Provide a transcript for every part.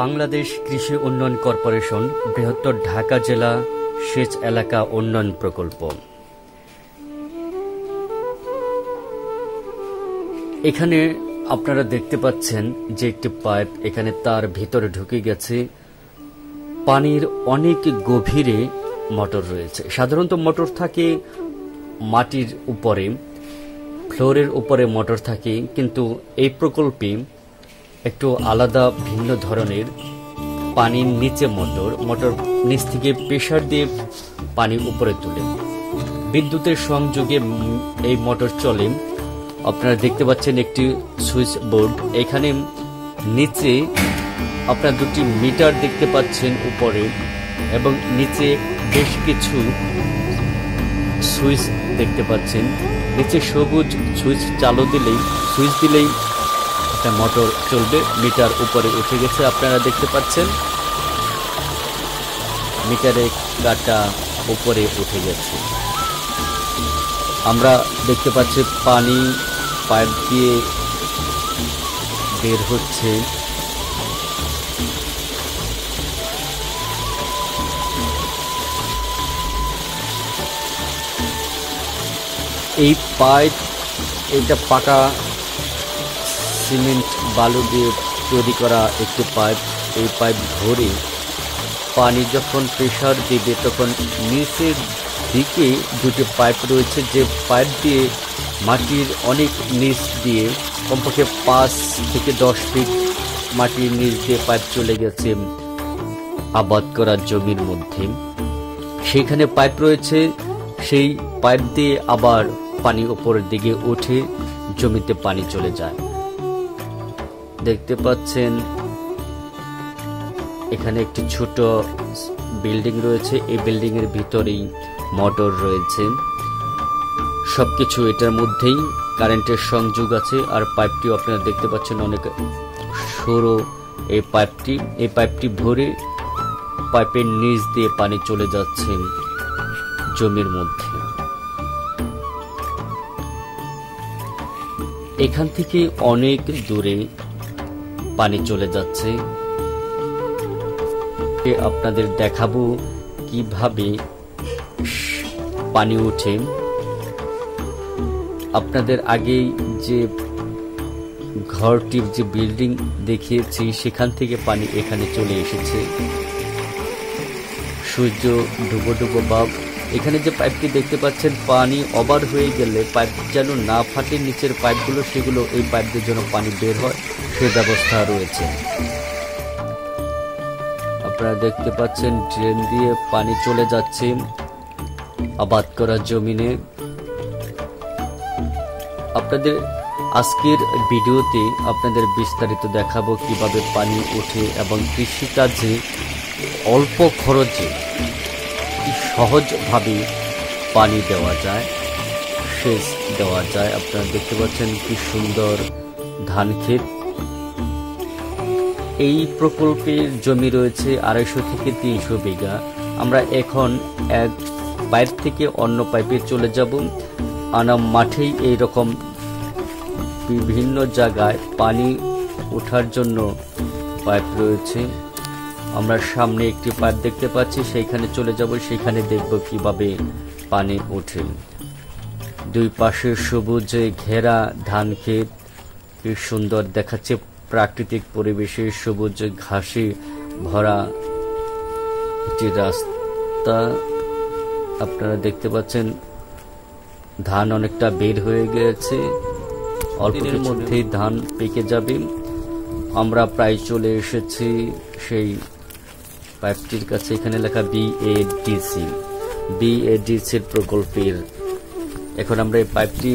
বাংলাদেশ কৃষি উন্নয়ন কর্পোরেশন, বৃহত্তর ঢাকা জেলা সেচ এলাকা উন্নয়ন প্রকল্প। এখানে আপনারা দেখতে পাচ্ছেন যে একটি পাইপ এখানে তার ভিতরে ঢুকে গেছে। পানির অনেক গভীরে মোটর রয়েছে। সাধারণত মোটর থাকে মাটির উপরে, ফ্লোরের উপরে মোটর থাকে, কিন্তু এই প্রকল্পে একটু আলাদা, ভিন্ন ধরনের পানির নিচে মোটর মোটর নিচ থেকে প্রেশার দিয়ে পানি উপরে তুলে। বিদ্যুতের সংযোগে এই মোটর চলে। আপনারা দেখতে পাচ্ছেন একটি সুইচ বোর্ড। এখানে নিচে আপনারা দুটি মিটার দেখতে পাচ্ছেন উপরে এবং নিচে বেশ কিছু সুইচ দেখতে পাচ্ছেন। নিচে সবুজ সুইচ চালু দিলেই, সুইচ দিলেই একটা মোটর চলবে, মিটার উপরে উঠে গেছে, আপনারা দেখতে পাচ্ছেন। মিটারে কাটা উপরে উঠে গেছে। আমরা দেখতে পাচ্ছি পানি পাইপ দিয়ে বের হচ্ছে। এই পাইপ এটা পাকা সিমেন্ট বালু দিয়ে তৈরি করা একটি পাইপ। এই পাইপ ধরে পানি যখন প্রেশার দিবে, তখন নিচের দিকে দুটি পাইপ রয়েছে। যে পাইপ দিয়ে মাটির অনেক নিচ দিয়ে, কমপক্ষে পাঁচ থেকে দশ ফিট মাটির নিচ দিয়ে পাইপ চলে গেছে আবাদ করা জমির মধ্যে। সেখানে পাইপ রয়েছে, সেই পাইপ দিয়ে আবার পানি উপরের দিকে উঠে জমিতে পানি চলে যায়। দেখতে পাচ্ছেন, এখানে একটি ছোট বিল্ডিং রয়েছে। এই বিল্ডিং এর ভিতরেই মোটর রয়েছে। সবকিছু এটার মধ্যেই কারেন্টের সংযোগ আছে। আর পাইপটিও আপনারা দেখতে পাচ্ছেন অনেক সরু। এই পাইপটি এই পাইপটি ভরে পাইপের নিচ দিয়ে পানি চলে যাচ্ছে জমির মধ্যে। এখান থেকে অনেক দূরে পানি চলে যাচ্ছে। আপনাদের দেখাবো কীভাবে পানি উঠে আপনাদের আগেই যে ঘরটির যে বিল্ডিং দেখিয়েছি, সেখান থেকে পানি এখানে চলে এসেছে। সূর্য ডুবো ডুবো বাব এখানে যে পাইপটি দেখতে পাচ্ছেন, পানি অবার হয়ে গেলে পাইপ যেন না ফাটে, নিচের পাইপগুলো, সেগুলো এই পাইপদের জন্য পানি বের হয়, সে ব্যবস্থা রয়েছে। আপনারা দেখতে পাচ্ছেন, ড্রেন দিয়ে পানি চলে যাচ্ছে আবাদ করা জমিনে। আপনাদের আজকের ভিডিওতে আপনাদের বিস্তারিত দেখাবো কীভাবে পানি ওঠে এবং কৃষিকাজে অল্প খরচে সহজভাবে পানি দেওয়া যায়, সেচ দেওয়া যায়। আপনারা দেখতে পাচ্ছেন কি সুন্দর ধান ক্ষেত। এই প্রকল্পের জমি রয়েছে আড়াইশো থেকে তিনশো বিঘা। আমরা এখন এক পাইপ থেকে অন্য পাইপে চলে যাব। আনা মাঠেই এই রকম বিভিন্ন জায়গায় পানি ওঠার জন্য পাইপ রয়েছে। আমরা সামনে একটি পাইপ দেখতে পাচ্ছি সেইখানে চলে যাব সেখানে দেখব কীভাবে পানি ওঠে। দুই পাশে সবুজে ঘেরা ধান ক্ষেত কি সুন্দর দেখাচ্ছে প্রাকৃতিক পরিবেশে সবুজ ঘাসে ভরা একটি রাস্তা। আপনারা দেখতে পাচ্ছেন ধান অনেকটা বের হয়ে গেছে। অল্পের মধ্যেই ধান পেকে যাবে। আমরা প্রায় চলে এসেছি সেই পাইপটির কাছে এখানে লেখা বিএডিসি বিএডিসির প্রকল্পের। এখন আমরা এই পাইপটি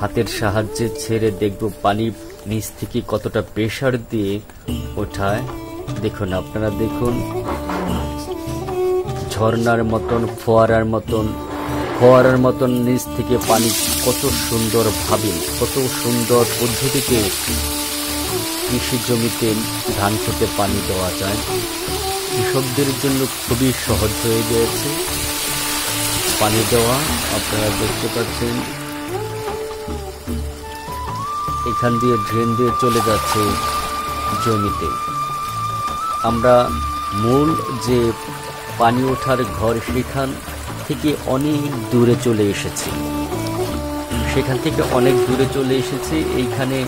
হাতের সাহায্যে ছেড়ে দেখব পানি নিচ থেকে কতটা প্রেশার দিয়ে ওঠায়। দেখুন, আপনারা দেখুন ঝর্নার মতন, ফোয়ারার মতন ফোয়ারার মতন নিচ থেকে পানি কত সুন্দর ভাবে কত সুন্দর পদ্ধতিতে কৃষি জমিতে ধান খেতে পানি দেওয়া যায়। কৃষকদের জন্য খুবই সহজ হয়ে গিয়েছে। পানি দেওয়া, আপনারা দেখতে পাচ্ছেন। এখান দিয়ে ড্রেন দিয়ে চলে যাচ্ছে জমিতে। আমরা মূল যে পানি ওঠার ঘর সেখান থেকে অনেক দূরে চলে এসেছি। সেখান থেকে অনেক দূরে চলে এসেছি। এইখানে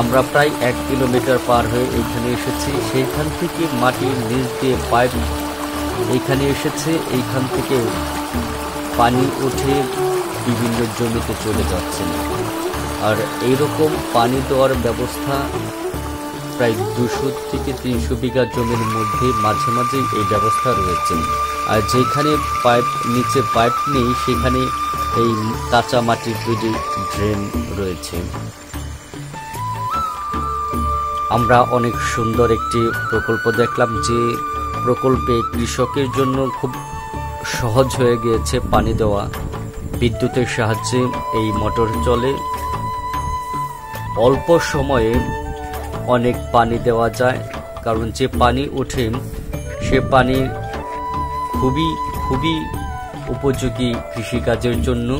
আমরা প্রায় এক কিলোমিটার পার হয়ে এইখানে এসেছি। সেইখান থেকে মাটির নিচ দিয়ে পাইপ এইখানে এসেছে। এইখান থেকে পানি উঠে বিভিন্ন জমিতে চলে যাচ্ছে। আর এইরকম পানি দেওয়ার ব্যবস্থা প্রায় দুশো থেকে তিনশো বিঘা জমির মধ্যে মাঝে মাঝে এই ব্যবস্থা রয়েছে। আর যেখানে পাইপ, নিচে পাইপ নেই, সেখানে এই কাঁচা মাটির তৈরি ড্রেন রয়েছে। আমরা অনেক সুন্দর একটি প্রকল্প দেখলাম যে প্রকল্পে কৃষকের জন্য খুব সহজ হয়ে গিয়েছে পানি দেওয়া। বিদ্যুতের সাহায্যে এই মোটর চলে। অল্প সময়ে অনেক পানি দেওয়া যায়, কারণ যে পানি ওঠে, সে পানি খুবই খুবই উপযোগী কৃষিকাজের জন্য।